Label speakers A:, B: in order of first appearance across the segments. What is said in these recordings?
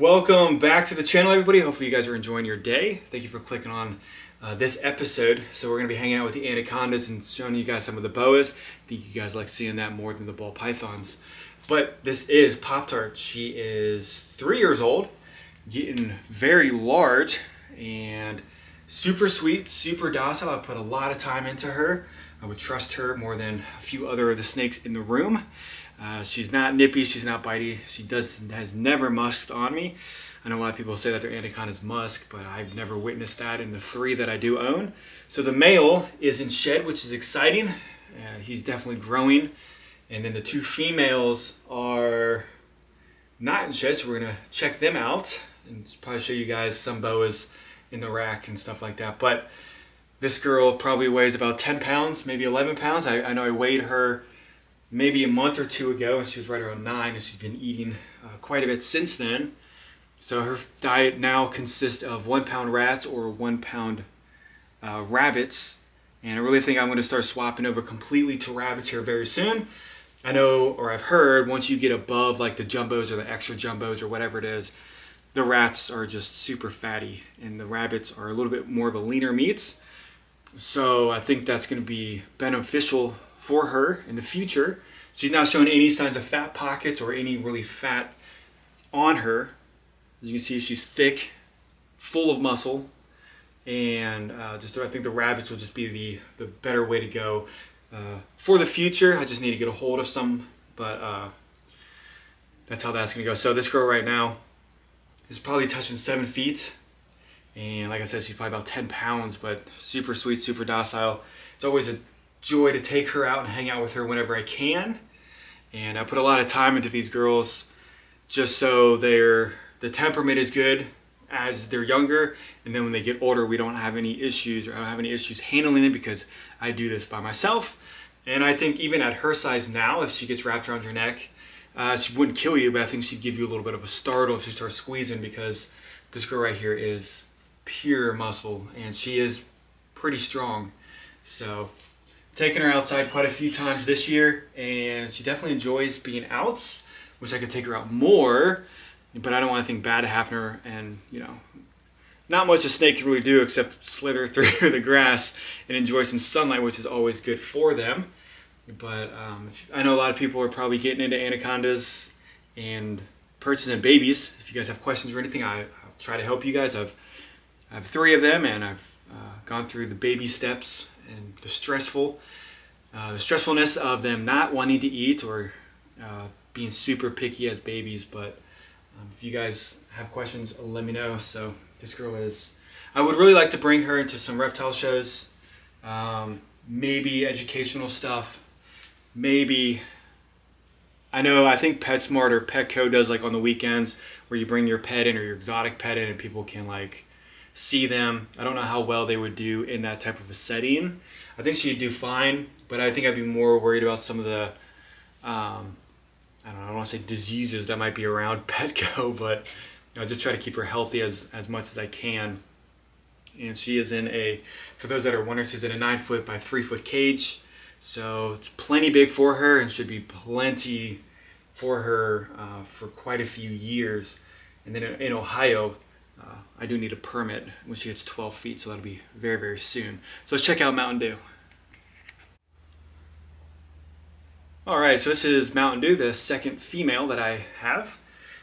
A: Welcome back to the channel, everybody. Hopefully you guys are enjoying your day. Thank you for clicking on uh, this episode. So we're gonna be hanging out with the anacondas and showing you guys some of the boas. I think you guys like seeing that more than the ball pythons. But this is Pop-Tart. She is three years old, getting very large and super sweet, super docile. I put a lot of time into her. I would trust her more than a few other of the snakes in the room. Uh, she's not nippy, she's not bitey. She does has never musked on me. I know a lot of people say that their anacondas musk, but I've never witnessed that in the three that I do own. So the male is in shed, which is exciting. Uh, he's definitely growing. And then the two females are not in shed, so we're gonna check them out and probably show you guys some boas in the rack and stuff like that. But this girl probably weighs about 10 pounds, maybe 11 pounds. I, I know I weighed her maybe a month or two ago, and she was right around nine, and she's been eating uh, quite a bit since then. So her diet now consists of one pound rats or one pound uh, rabbits. And I really think I'm going to start swapping over completely to rabbits here very soon. I know, or I've heard, once you get above like the jumbos or the extra jumbos or whatever it is, the rats are just super fatty, and the rabbits are a little bit more of a leaner meat. So I think that's going to be beneficial for her in the future. She's not showing any signs of fat pockets or any really fat on her. As you can see, she's thick, full of muscle, and uh, just I think the rabbits will just be the, the better way to go. Uh, for the future, I just need to get a hold of some, but uh, that's how that's gonna go. So this girl right now is probably touching seven feet, and like I said, she's probably about 10 pounds, but super sweet, super docile. It's always a joy to take her out and hang out with her whenever I can. And I put a lot of time into these girls just so their the temperament is good as they're younger and then when they get older we don't have any issues or I don't have any issues handling it because I do this by myself. And I think even at her size now, if she gets wrapped around your neck, uh, she wouldn't kill you, but I think she'd give you a little bit of a startle if she starts squeezing because this girl right here is pure muscle and she is pretty strong. So taken her outside quite a few times this year and she definitely enjoys being out. Wish I could take her out more, but I don't want anything bad to happen to her and you know, not much a snake can really do except slither through the grass and enjoy some sunlight, which is always good for them. But um, I know a lot of people are probably getting into anacondas and purchasing babies. If you guys have questions or anything, I, will try to help you guys. I've I have three of them, and I've uh, gone through the baby steps and the stressful, uh, the stressfulness of them not wanting to eat or uh, being super picky as babies. But um, if you guys have questions, let me know. So this girl is. I would really like to bring her into some reptile shows, um, maybe educational stuff, maybe. I know. I think PetSmart or Petco does like on the weekends where you bring your pet in or your exotic pet in, and people can like see them. I don't know how well they would do in that type of a setting. I think she'd do fine, but I think I'd be more worried about some of the, um, I don't know, I don't want to say diseases that might be around Petco, but I'll just try to keep her healthy as, as much as I can. And she is in a, for those that are wondering, she's in a nine foot by three foot cage. So it's plenty big for her and should be plenty for her uh, for quite a few years. And then in Ohio, uh, I do need a permit when she hits 12 feet, so that'll be very, very soon. So let's check out Mountain Dew. All right, so this is Mountain Dew, the second female that I have.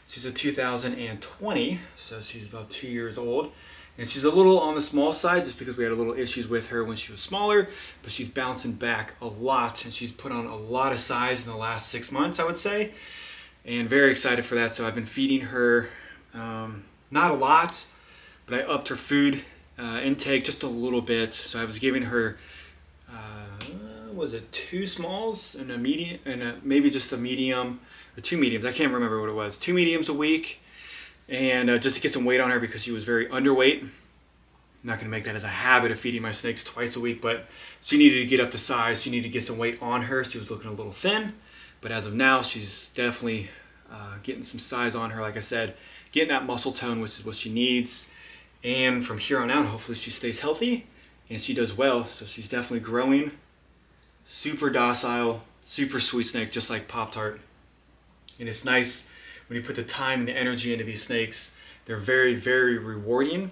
A: She's a 2020, so she's about two years old. And she's a little on the small side just because we had a little issues with her when she was smaller, but she's bouncing back a lot and she's put on a lot of size in the last six months, I would say. And very excited for that. So I've been feeding her um, not a lot, but I upped her food uh, intake just a little bit. So I was giving her, uh, was it two smalls and a medium, and a, maybe just a medium, or two mediums. I can't remember what it was. Two mediums a week, and uh, just to get some weight on her because she was very underweight. I'm not gonna make that as a habit of feeding my snakes twice a week, but she needed to get up to size. She needed to get some weight on her. She was looking a little thin, but as of now, she's definitely uh, getting some size on her. Like I said, getting that muscle tone, which is what she needs. And from here on out, hopefully she stays healthy and she does well. So she's definitely growing. Super docile, super sweet snake, just like Pop Tart. And it's nice when you put the time and the energy into these snakes, they're very, very rewarding.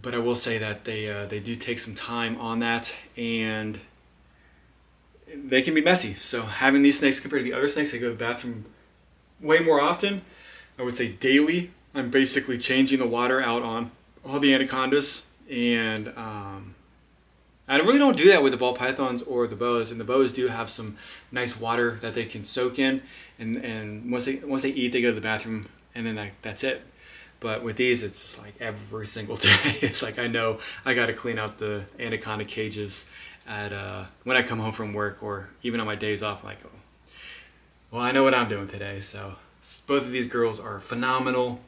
A: But I will say that they uh, they do take some time on that, and they can be messy. So having these snakes compared to the other snakes, they go to the bathroom way more often. I would say daily. I'm basically changing the water out on all the anacondas, and um, I really don't do that with the ball pythons or the boas. And the boas do have some nice water that they can soak in, and and once they once they eat, they go to the bathroom, and then that, that's it. But with these, it's just like every single day. it's like I know I got to clean out the anaconda cages at uh, when I come home from work, or even on my days off. Like, oh, well, I know what I'm doing today. So both of these girls are phenomenal,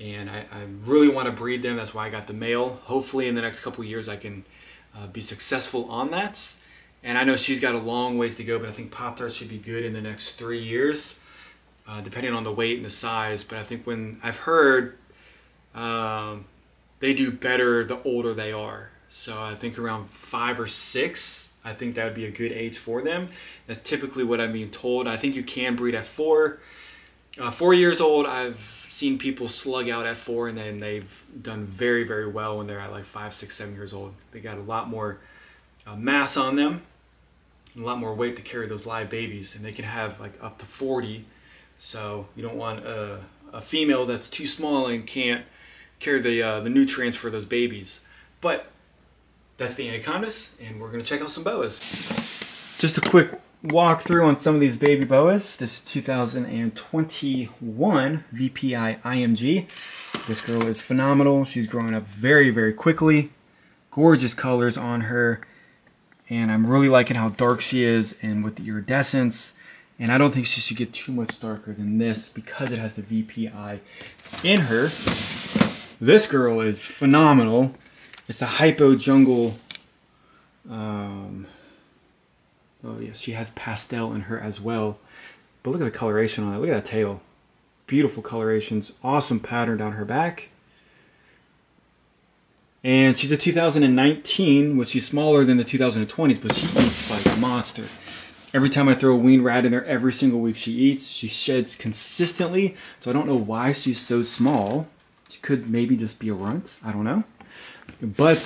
A: and I, I really want to breed them. That's why I got the male. Hopefully, in the next couple years, I can uh, be successful on that. And I know she's got a long ways to go, but I think Pop Tart should be good in the next three years uh, depending on the weight and the size. But I think when I've heard um, they do better the older they are. So I think around five or six, I think that would be a good age for them. That's typically what I'm being told. I think you can breed at four. Uh, four years old, I've seen people slug out at four and then they've done very, very well when they're at like five, six, seven years old. They got a lot more uh, mass on them, a lot more weight to carry those live babies, and they can have like up to 40 so you don't want a, a female that's too small and can't carry the, uh, the nutrients for those babies. But that's the anacondas, and we're gonna check out some boas. Just a quick walkthrough on some of these baby boas. This 2021 VPI IMG. This girl is phenomenal. She's growing up very, very quickly. Gorgeous colors on her. And I'm really liking how dark she is and with the iridescence. And I don't think she should get too much darker than this because it has the VPI in her. This girl is phenomenal. It's the Hypo Jungle. Um, oh yeah, she has pastel in her as well. But look at the coloration on that. Look at that tail. Beautiful colorations. Awesome pattern down her back. And she's a 2019, which she's smaller than the 2020s, but she eats like a monster. Every time I throw a wean rat in there, every single week she eats. She sheds consistently, so I don't know why she's so small. She could maybe just be a runt. I don't know. But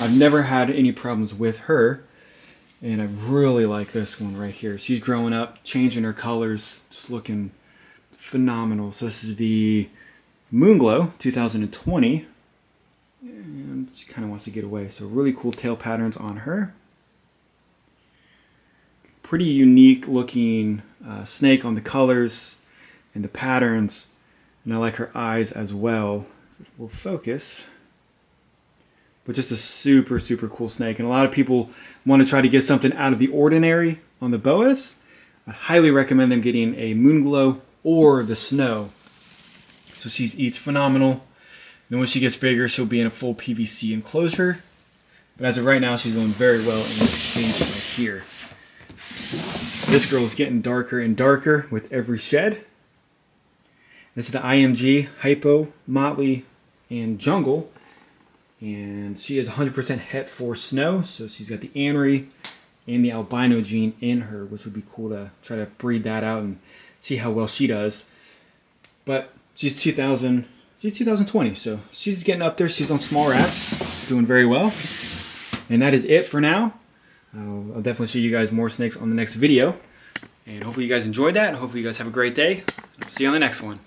A: I've never had any problems with her. And I really like this one right here. She's growing up, changing her colors, just looking phenomenal. So this is the Moonglow 2020. And she kind of wants to get away. So really cool tail patterns on her pretty unique looking uh, snake on the colors and the patterns. And I like her eyes as well. We'll focus. But just a super, super cool snake. And a lot of people want to try to get something out of the ordinary on the boas. I highly recommend them getting a moon glow or the Snow. So she eats phenomenal. And when she gets bigger, she'll be in a full PVC enclosure. But as of right now, she's doing very well in this cage right here. This girl is getting darker and darker with every shed. This is the IMG, Hypo, Motley, and Jungle. And she is 100% het for snow, so she's got the anery and the albino gene in her, which would be cool to try to breed that out and see how well she does. But she's 2000, she's 2020, so she's getting up there. She's on small rats, doing very well. And that is it for now. I'll, I'll definitely show you guys more snakes on the next video. And hopefully you guys enjoyed that. Hopefully you guys have a great day. See you on the next one.